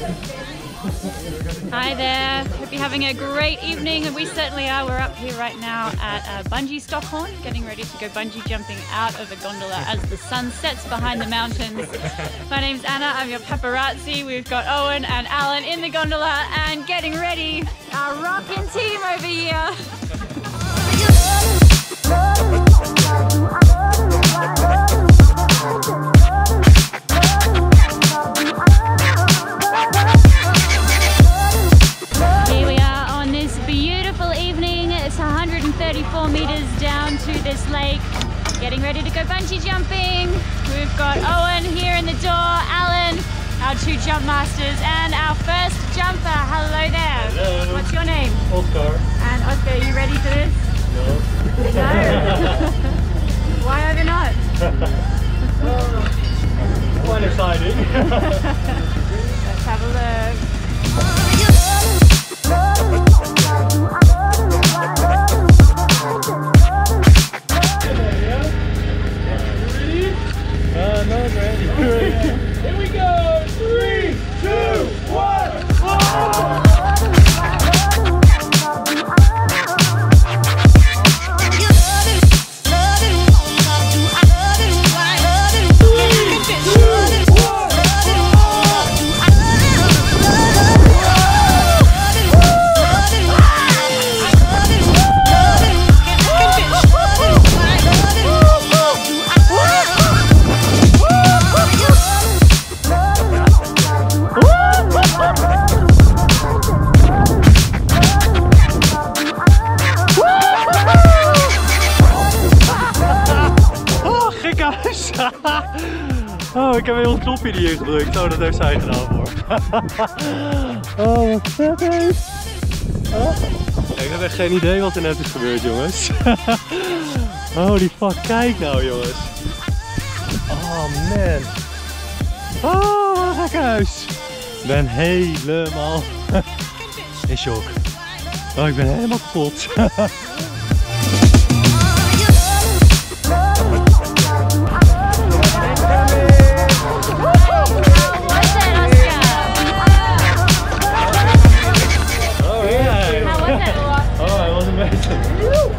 Hi there, hope you're having a great evening and we certainly are. We're up here right now at uh, Bungee Stockhorn, getting ready to go bungee jumping out of a gondola as the sun sets behind the mountains. My name's Anna, I'm your paparazzi. We've got Owen and Alan in the gondola and getting ready, our rocking team over here. It's 134 meters down to this lake. Getting ready to go bungee jumping. We've got Owen here in the door, Alan, our two jump masters, and our first jumper. Hello there. Hello. What's your name? Oscar. And Oscar, are you ready for this? No. No. Why are you not? Quite exciting. Let's have a look. Oh, ik heb heel knopje niet ingedrukt. Oh, dat heeft zij gedaan voor. Oh, wat vet is. Oh. Ik heb echt geen idee wat er net is gebeurd, jongens. Holy fuck, kijk nou, jongens. Oh, man. Oh, wat. Ik ben helemaal in shock. Oh, ik ben helemaal kapot. Woo!